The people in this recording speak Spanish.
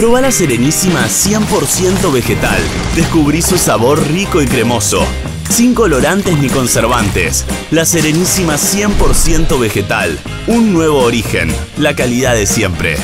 Proba la Serenísima 100% vegetal. Descubrí su sabor rico y cremoso. Sin colorantes ni conservantes. La Serenísima 100% vegetal. Un nuevo origen. La calidad de siempre.